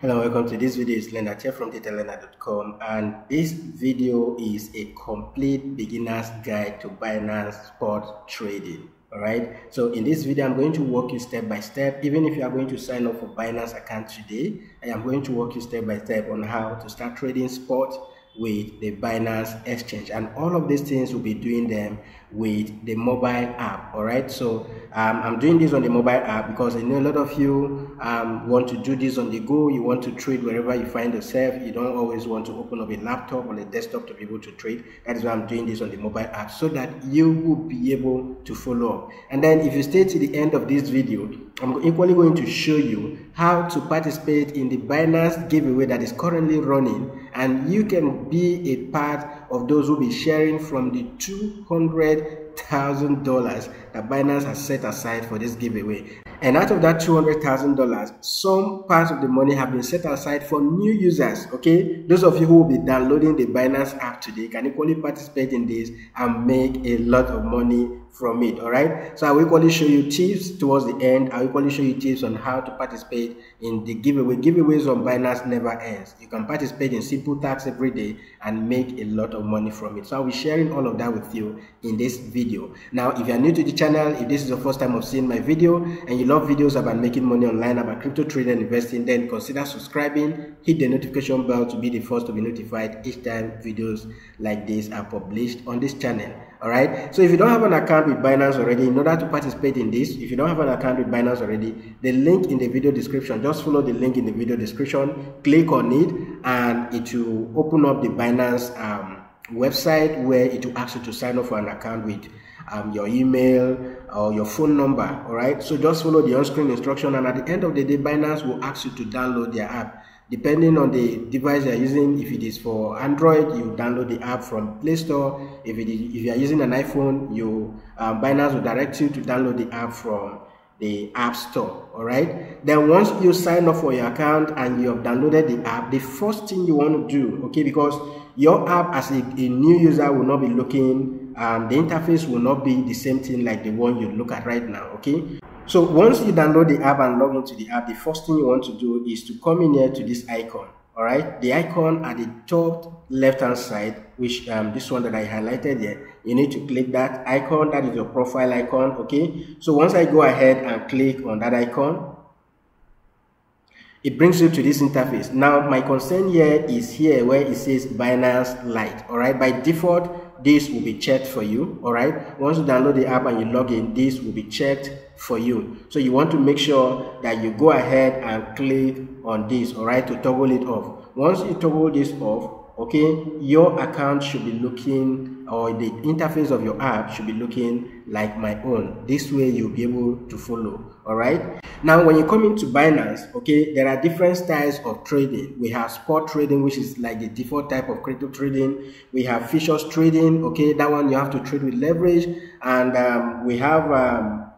Hello, welcome to this video. It's Leonard here from DigitalLeonard.com and this video is a complete beginner's guide to Binance spot trading. Alright, so in this video, I'm going to walk you step by step. Even if you are going to sign up for Binance account today, I am going to walk you step by step on how to start trading spot with the Binance exchange and all of these things we'll be doing them with the mobile app all right so um, i'm doing this on the mobile app because i know a lot of you um, want to do this on the go. You want to trade wherever you find yourself. You don't always want to open up a laptop or a desktop to be able to trade. That is why i'm doing this on the mobile app so that you will be able to follow up. And then if you stay to the end of this video i'm equally going to show you how to participate in the binance giveaway that is currently running. And you can be a part of those who will be sharing from the 200,000 dollars that Binance has set aside for this giveaway. And out of that $200,000, some parts of the money have been set aside for new users. Okay, those of you who will be downloading the Binance app today can equally participate in this and make a lot of money from it. All right, so I will equally show you tips towards the end. I will equally show you tips on how to participate in the giveaway. Giveaways on Binance never ends. You can participate in simple tasks every day and make a lot of money from it. So I'll be sharing all of that with you in this video. Now, if you are new to the channel, if this is the first time of seeing my video and you love videos about making money online, about crypto trading and investing, then consider subscribing, hit the notification bell to be the first to be notified each time videos like this are published on this channel. All right. So if you don't have an account with Binance already, in order to participate in this, if you don't have an account with Binance already, the link in the video description, just follow the link in the video description, click on it, and it will open up the Binance um, website where it will ask you to sign up for an account with um, your email or your phone number. All right. So just follow the on-screen instruction, and at the end of the day, Binance will ask you to download their app. Depending on the device you're using, if it is for Android, you download the app from Play Store. If it is, if you are using an iPhone, you um, Binance will direct you to download the app from the App Store. All right. Then once you sign up for your account and you have downloaded the app, the first thing you want to do, okay, because your app as a, a new user will not be looking um, the interface will not be the same thing like the one you look at right now okay so once you download the app and log into the app the first thing you want to do is to come in here to this icon all right the icon at the top left hand side which um, this one that i highlighted here you need to click that icon. That is your profile icon okay? So once i go ahead and click on that icon it brings you to this interface. Now my concern here is here where it says binance lite all right by default this will be checked for you all right once you download the app and you log in this will be checked for you. So you want to make sure that you go ahead and click on this all right to toggle it off. Once you toggle this off okay your account should be looking or the interface of your app should be looking like my own. This way you'll be able to follow all right? Now when you come into binance okay there are different styles of trading. We have spot trading which is like the default type of crypto trading. We have futures trading okay that one you have to trade with leverage. And um, we have um,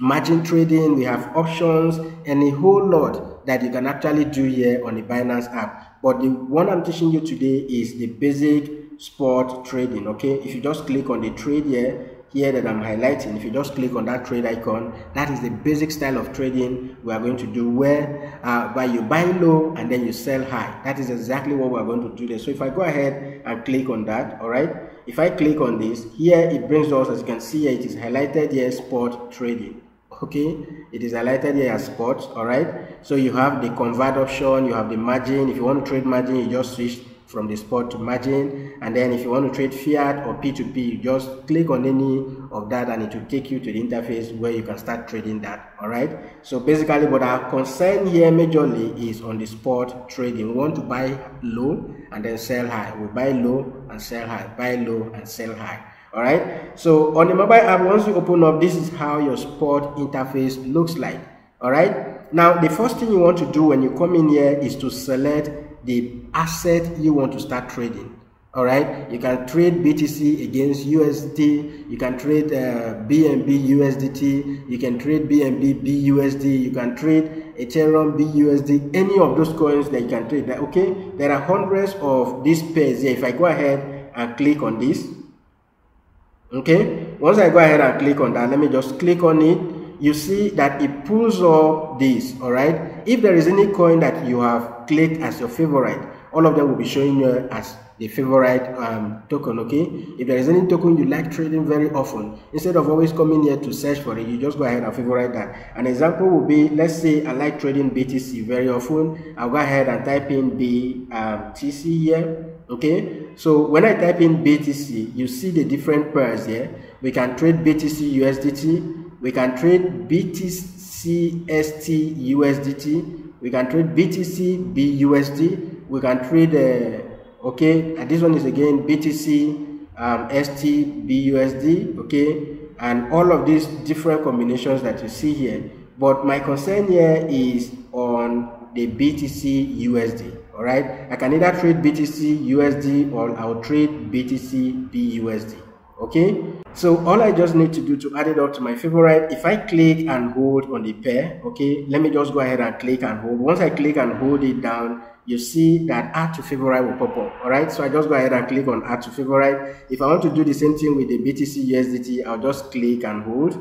margin trading. We have options and a whole lot that you can actually do here on the binance app. But the one I'm teaching you today is the basic spot trading. Okay, if you just click on the trade here, here that I'm highlighting, if you just click on that trade icon, that is the basic style of trading we are going to do where uh, by you buy low and then you sell high. That is exactly what we're going to do there. So if I go ahead and click on that, all right, if I click on this, here it brings us, as you can see, it is highlighted here, spot trading okay it is highlighted here as spots all right so you have the convert option you have the margin if you want to trade margin you just switch from the spot to margin. And then if you want to trade fiat or p2p just click on any of that and it will take you to the interface where you can start trading that all right so basically what our concern here majorly is on the spot trading. We want to buy low and then sell high. We buy low and sell high. Buy low and sell high all right so on the mobile app once you open up this is how your spot interface looks like all right now the first thing you want to do when you come in here is to select the asset you want to start trading all right? You can trade btc against usd you can trade uh, bnb usdt you can trade bnb busd you can trade ethereum busd any of those coins that you can trade. Okay there are hundreds of these pairs here. If i go ahead and click on this okay once i go ahead and click on that let me just click on it. You see that it pulls up this, all right? If there is any coin that you have clicked as your favorite, all of them will be showing you as the favorite um, token okay? If there is any token you like trading very often instead of always coming here to search for it you just go ahead and favorite that. An example will be let's say i like trading btc very often i'll go ahead and type in btc um, here okay? So when i type in btc you see the different pairs here. We can trade btc usdt we can trade btc st usdt we can trade btc busd we can trade uh, okay and this one is again btc um, st busd okay and all of these different combinations that you see here. But my concern here is on the btc usd all right? I can either trade btc usd or i'll trade btc busd okay? So all i just need to do to add it up to my favorite if i click and hold on the pair okay let me just go ahead and click and hold. Once i click and hold it down you see that add to favorite will pop up all right so i just go ahead and click on add to favorite. If i want to do the same thing with the btc usdt i'll just click and hold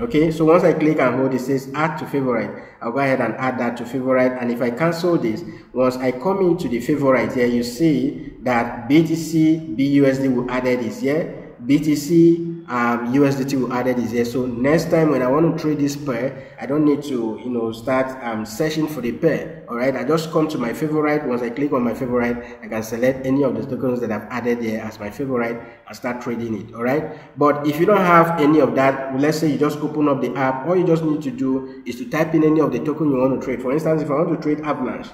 okay so once i click and hold it says add to favorite. I'll go ahead and add that to favorite. And if i cancel this once i come into the favorite here you see that btc busd will add this here btc um, USDT will added is here. So next time when I want to trade this pair, I don't need to, you know, start um, searching for the pair. All right, I just come to my favorite. Once I click on my favorite, I can select any of the tokens that I've added there as my favorite and start trading it. All right, but if you don't have any of that, let's say you just open up the app, all you just need to do is to type in any of the token you want to trade. For instance, if I want to trade Avalanche,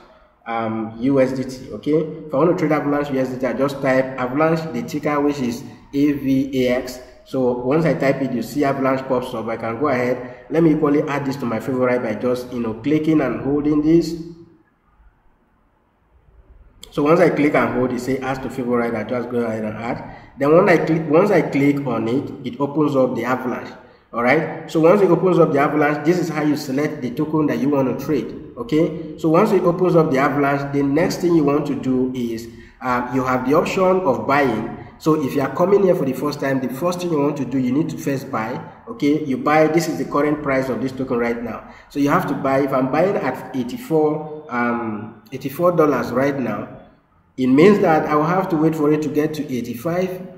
um, USDT. Okay, if I want to trade Avalanche USDT, I just type Avalanche, the ticker which is AVAX so once I type it, you see avalanche pops up. I can go ahead. Let me equally add this to my favorite by just, you know, clicking and holding this. So once I click and hold, it say add to favorite. I just go ahead and add. Then when I click, once I click on it, it opens up the avalanche. All right. So once it opens up the avalanche, this is how you select the token that you want to trade. Okay. So once it opens up the avalanche, the next thing you want to do is um, you have the option of buying so if you are coming here for the first time, the first thing you want to do, you need to first buy. Okay, you buy. This is the current price of this token right now. So you have to buy. If I'm buying at 84, um, 84 dollars right now, it means that I will have to wait for it to get to 85,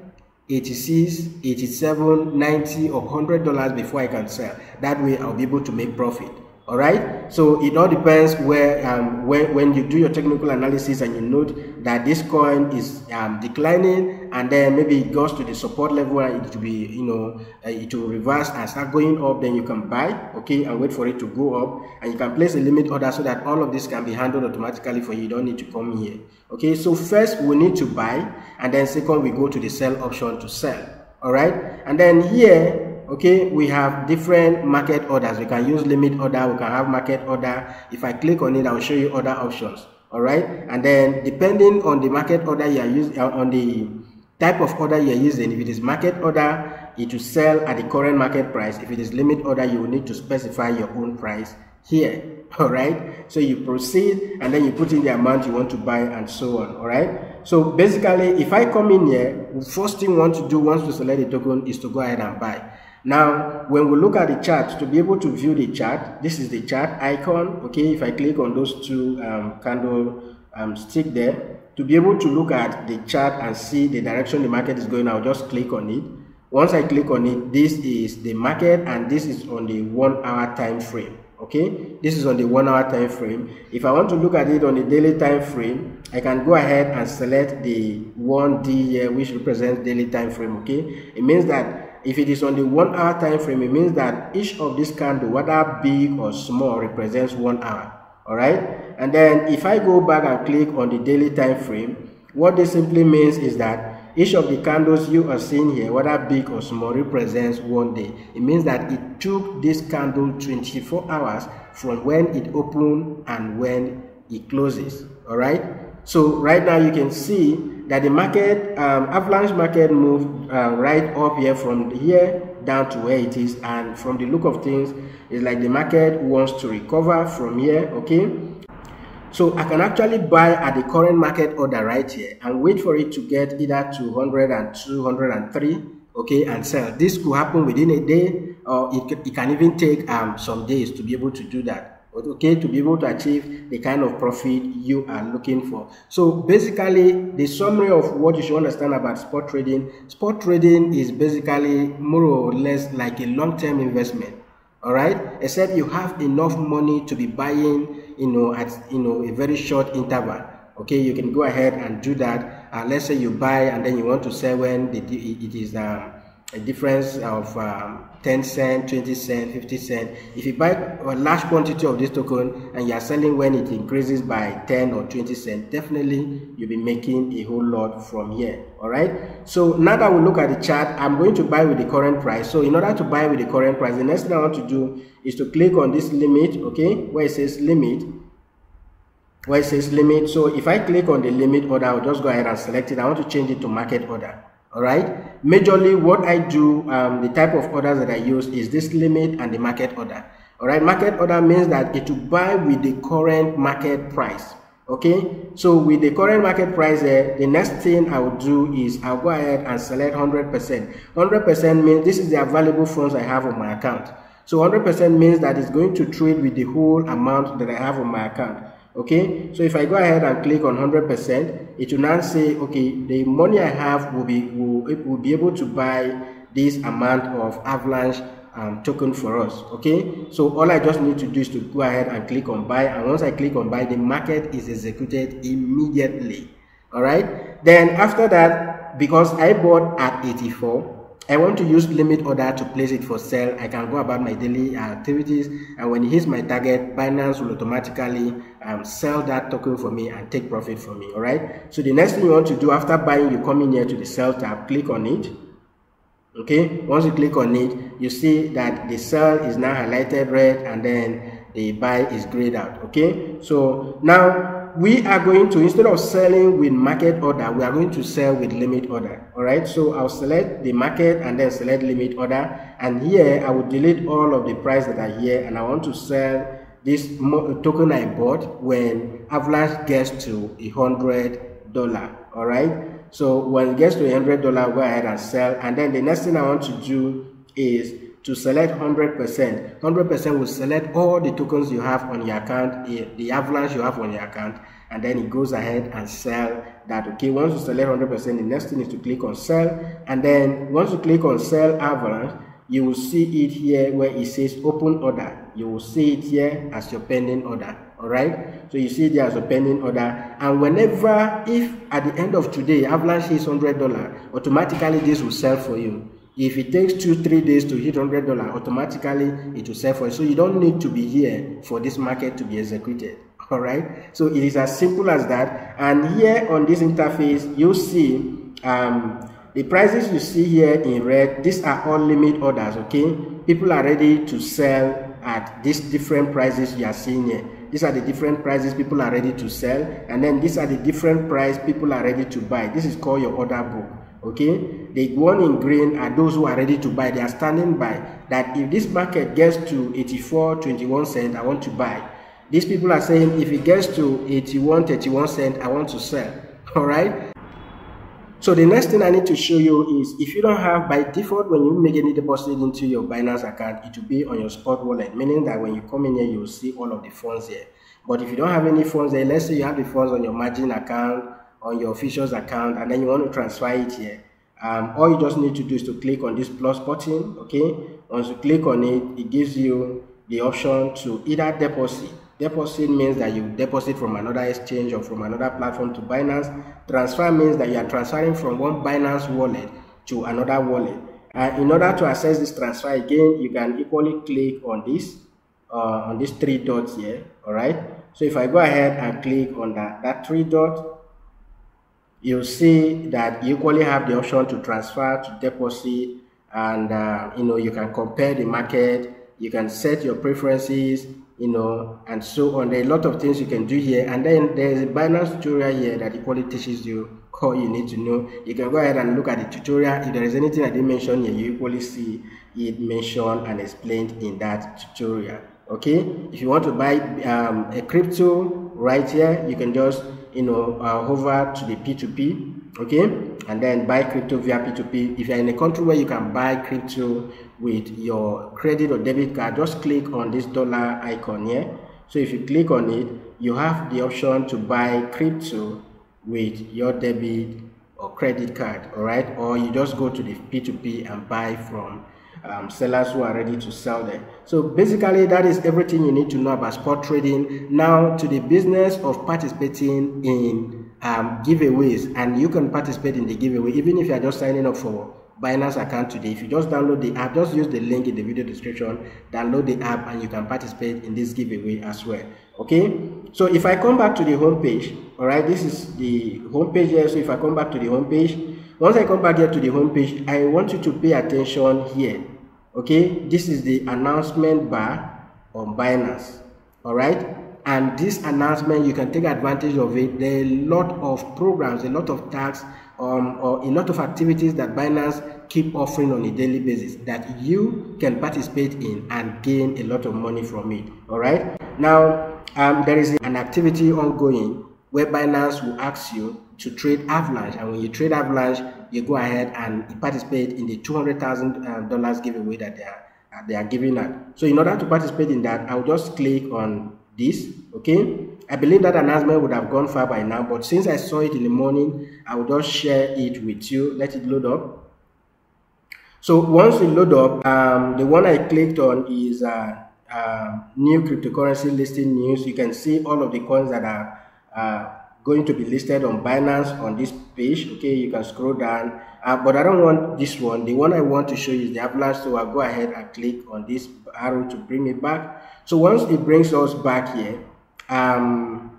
86, 87, 90, or 100 dollars before I can sell. That way, I'll be able to make profit all right so it all depends where um, when, when you do your technical analysis and you note that this coin is um, declining and then maybe it goes to the support level and it will be you know uh, it will reverse and start going up then you can buy okay and wait for it to go up. And you can place a limit order so that all of this can be handled automatically for you. You don't need to come here okay? So first we need to buy and then second we go to the sell option to sell all right and then here okay we have different market orders. We can use limit order we can have market order. If i click on it i'll show you other options. All right and then depending on the market order you are using uh, on the type of order you're using if it is market order it will sell at the current market price. If it is limit order you will need to specify your own price here. All right so you proceed and then you put in the amount you want to buy and so on. All right so basically if i come in here first thing we want to do once we select the token is to go ahead and buy now, when we look at the chart, to be able to view the chart, this is the chart icon. Okay, if I click on those two um, candle um, stick there, to be able to look at the chart and see the direction the market is going, I'll just click on it. Once I click on it, this is the market and this is on the one hour time frame. Okay, this is on the one hour time frame. If I want to look at it on the daily time frame, I can go ahead and select the 1D here, which represents daily time frame. Okay, it means that if it is on the one hour time frame, it means that each of these candle, whether big or small, represents one hour. All right. And then if I go back and click on the daily time frame, what this simply means is that each of the candles you are seeing here, whether big or small, represents one day. It means that it took this candle 24 hours from when it opened and when it closes. All right. So right now you can see that the market, um, avalanche market moved uh, right up here from here down to where it is. And from the look of things, it's like the market wants to recover from here, okay? So I can actually buy at the current market order right here and wait for it to get either 200 and 203 okay, and sell. This could happen within a day, or it, it can even take um, some days to be able to do that okay to be able to achieve the kind of profit you are looking for. So basically the summary of what you should understand about spot trading spot trading is basically more or less like a long-term investment all right? Except you have enough money to be buying you know at you know a very short interval okay? You can go ahead and do that. Uh, let's say you buy and then you want to sell when the, it is um, a difference of um, 10 cent 20 cent 50 cent. If you buy a large quantity of this token and you are selling when it increases by 10 or 20 cent definitely you'll be making a whole lot from here all right so now that we look at the chart i'm going to buy with the current price. So in order to buy with the current price the next thing i want to do is to click on this limit okay? Where it says limit where it says limit. So if i click on the limit order i'll just go ahead and select it. I want to change it to market order right majorly what i do um, the type of orders that i use is this limit and the market order. All right market order means that it will buy with the current market price. Okay? So with the current market price there the next thing i will do is i'll go ahead and select 100 percent. 100 percent means this is the available funds i have on my account. So 100 percent means that it's going to trade with the whole amount that i have on my account okay? So if i go ahead and click on 100 percent it will now say okay the money i have will be will, will be able to buy this amount of avalanche um, token for us. Okay? So all i just need to do is to go ahead and click on buy. And once i click on buy the market is executed immediately. All right then after that because i bought at 84 I want to use limit order to place it for sale. I can go about my daily activities and when it hits my target, Binance will automatically um, sell that token for me and take profit for me. All right. So the next thing you want to do after buying, you come in here to the sell tab, click on it. Okay. Once you click on it, you see that the sell is now highlighted red and then the buy is grayed out. Okay. So now we are going to, instead of selling with market order, we are going to sell with limit order. All right. So I'll select the market and then select limit order. And here I will delete all of the price that are here. And I want to sell this uh, token I bought when Avalanche gets to a hundred dollar. All right. So when it gets to a hundred dollar, go ahead and sell. And then the next thing I want to do is to select 100%. 100% will select all the tokens you have on your account, the avalanche you have on your account, and then it goes ahead and sell that. Okay, once you select 100%, the next thing is to click on sell, and then once you click on sell avalanche, you will see it here where it says open order. You will see it here as your pending order. All right. So you see there as a pending order, and whenever, if at the end of today, avalanche is hundred dollar, automatically this will sell for you. If it takes two, three days to hit $100, automatically it will sell for you. So you don't need to be here for this market to be executed. All right. So it is as simple as that. And here on this interface, you see um, the prices you see here in red. These are all limit orders. Okay. People are ready to sell at these different prices you are seeing here. These are the different prices people are ready to sell. And then these are the different price people are ready to buy. This is called your order book okay? The one in green are those who are ready to buy. They are standing by that if this market gets to 84 21 cent i want to buy. These people are saying if it gets to 81 31 cent i want to sell. All right? So the next thing i need to show you is if you don't have by default when you make any deposit into your binance account it will be on your spot wallet meaning that when you come in here you will see all of the funds here. But if you don't have any funds there let's say you have the funds on your margin account on your official's account and then you want to transfer it here. Um, all you just need to do is to click on this plus button okay? Once you click on it it gives you the option to either deposit. Deposit means that you deposit from another exchange or from another platform to binance. Transfer means that you are transferring from one binance wallet to another wallet. And in order to access this transfer again you can equally click on this uh, on these three dots here all right so if i go ahead and click on that that three dot you'll see that you equally have the option to transfer to deposit and uh, you know you can compare the market you can set your preferences you know and so on. There are a lot of things you can do here. And then there's a binance tutorial here that equally teaches you all you need to know. You can go ahead and look at the tutorial. If there is anything i didn't mention here you equally see it mentioned and explained in that tutorial. Okay? If you want to buy um, a crypto right here you can just you know uh, hover to the p2p okay and then buy crypto via P2P. If you're in a country where you can buy crypto with your credit or debit card, just click on this dollar icon here. So if you click on it, you have the option to buy crypto with your debit or credit card, all right? Or you just go to the P2P and buy from um, sellers who are ready to sell there. So basically, that is everything you need to know about spot trading. Now, to the business of participating in um, giveaways, and you can participate in the giveaway even if you are just signing up for Binance account today. If you just download the app, just use the link in the video description, download the app, and you can participate in this giveaway as well. Okay, so if I come back to the home page, all right, this is the home page here. So if I come back to the home page, once I come back here to the home page, I want you to pay attention here okay? This is the announcement bar on binance all right and this announcement you can take advantage of it. There are a lot of programs a lot of tags um, or a lot of activities that binance keep offering on a daily basis that you can participate in and gain a lot of money from it all right now um, there is an activity ongoing where binance will ask you to trade avalanche and when you trade avalanche you go ahead and participate in the $200,000 uh, giveaway that they are uh, they are giving out. So in order to participate in that, I'll just click on this, okay? I believe that announcement would have gone far by now, but since I saw it in the morning, I will just share it with you. Let it load up. So once it load up, um, the one I clicked on is uh, uh, new cryptocurrency listing news. You can see all of the coins that are uh, going to be listed on Binance on this page. Okay, you can scroll down. Uh, but I don't want this one. The one I want to show you is the avalanche. So I'll go ahead and click on this arrow to bring it back. So once it brings us back here, um,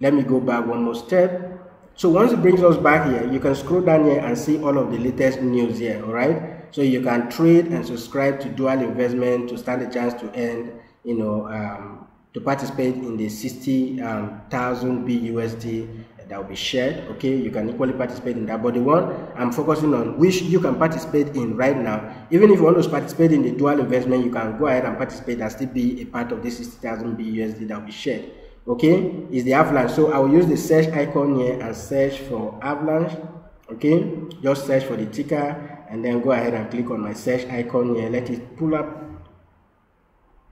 let me go back one more step. So once it brings us back here, you can scroll down here and see all of the latest news here, all right? So you can trade and subscribe to dual investment to stand a chance to earn, you know, um, to participate in the 60,000 um, BUSD that will be shared. Okay, you can equally participate in that. But the one I'm focusing on, which you can participate in right now, even if you want to participate in the dual investment, you can go ahead and participate and still be a part of the 60,000 BUSD that will be shared. Okay, is the avalanche. So I will use the search icon here and search for avalanche. Okay, just search for the ticker and then go ahead and click on my search icon here. Let it pull up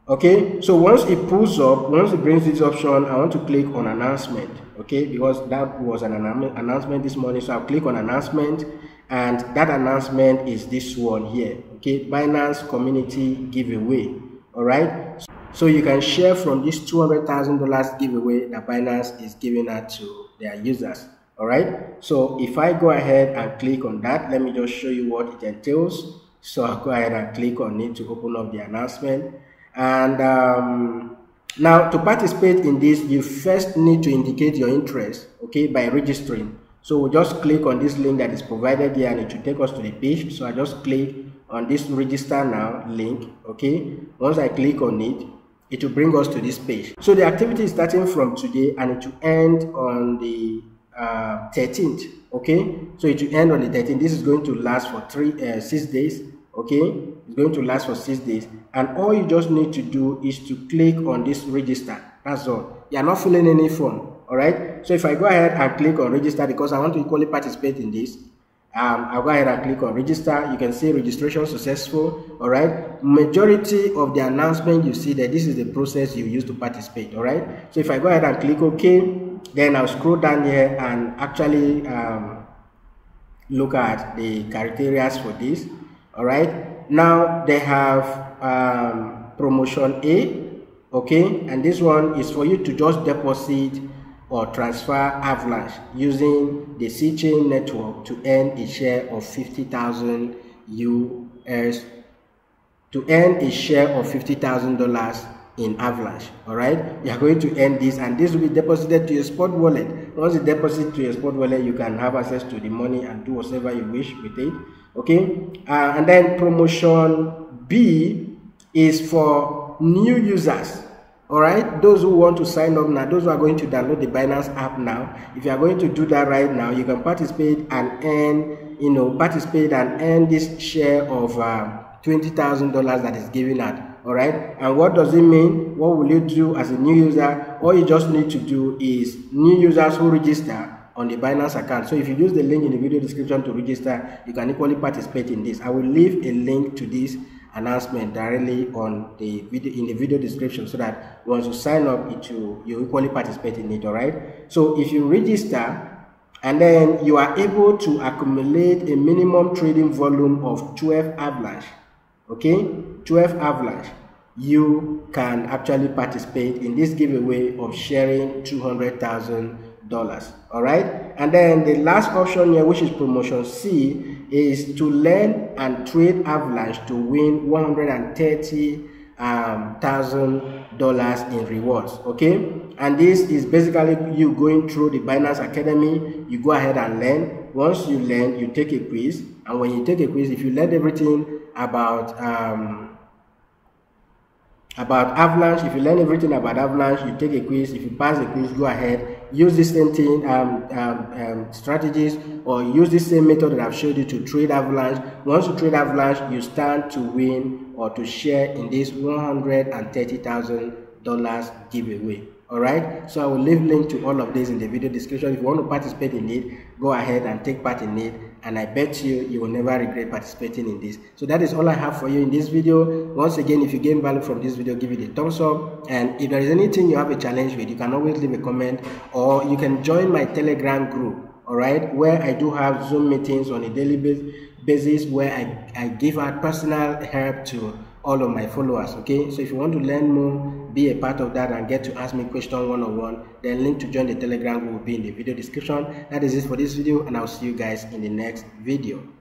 okay so once it pulls up once it brings this option i want to click on announcement okay because that was an announcement this morning so i'll click on announcement and that announcement is this one here okay binance community giveaway all right so you can share from this $200,000 giveaway that Binance is giving out to their users. All right. So if I go ahead and click on that, let me just show you what it entails. So I'll go ahead and click on it to open up the announcement. And um, now to participate in this, you first need to indicate your interest, okay, by registering. So we'll just click on this link that is provided here and it will take us to the page. So I just click on this register now link, okay. Once I click on it, it will bring us to this page. So the activity is starting from today and it will end on the uh, 13th, okay. So it will end on the 13th. This is going to last for three, uh, six days okay it's going to last for six days and all you just need to do is to click on this register that's all you're not filling any form all right so if i go ahead and click on register because i want to equally participate in this um, I'll go ahead and click on register. You can see registration successful. All right. Majority of the announcement you see that this is the process you use to participate. All right. So if I go ahead and click OK, then I'll scroll down here and actually um, look at the criteria for this all right now they have um, promotion a okay? And this one is for you to just deposit or transfer avalanche using the C-chain network to earn a share of 50,000 US to earn a share of $50,000 in avalanche all right you are going to earn this and this will be deposited to your spot wallet. Once you deposit to your spot wallet you can have access to the money and do whatever you wish with it okay? Uh, and then promotion b is for new users. All right those who want to sign up now those who are going to download the binance app now if you are going to do that right now you can participate and earn you know participate and earn this share of uh, $20,000 that is given out. All right and what does it mean? What will you do as a new user? All you just need to do is new users who register on the Binance account. So if you use the link in the video description to register, you can equally participate in this. I will leave a link to this announcement directly on the video in the video description so that once you sign up it will you equally participate in it all right so if you register and then you are able to accumulate a minimum trading volume of 12 avalanche okay 12 avalanche you can actually participate in this giveaway of sharing 200,000 dollars all right and then the last option here which is promotion c is to learn and trade avalanche to win 130 um, thousand dollars in rewards okay and this is basically you going through the binance academy you go ahead and learn once you learn you take a quiz and when you take a quiz if you learn everything about um, about Avalanche. If you learn everything about Avalanche, you take a quiz. If you pass the quiz, go ahead. Use this same thing, um, um, um, strategies or use this same method that I've showed you to trade Avalanche. Once you trade Avalanche, you stand to win or to share in this $130,000 giveaway all right? So i will leave link to all of this in the video description. If you want to participate in it go ahead and take part in it. And i bet you you will never regret participating in this. So that is all i have for you in this video. Once again if you gain value from this video give it a thumbs up. And if there is anything you have a challenge with you can always leave a comment or you can join my telegram group. All right? Where i do have zoom meetings on a daily basis where i, I give out personal help to all of my followers okay? So if you want to learn more be a part of that and get to ask me question one-on-one then link to join the telegram will be in the video description. That is it for this video and i'll see you guys in the next video